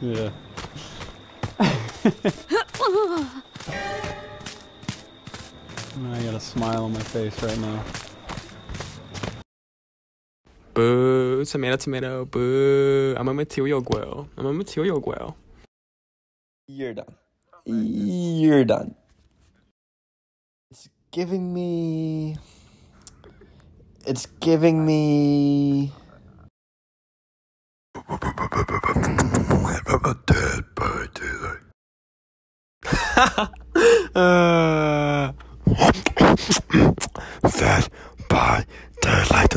Yeah. I got a smile on my face right now. Boo, tomato, tomato, boo. I'm a material girl. I'm a material girl. You're done. You're done. It's giving me. It's giving me. uh. Dead by daylight.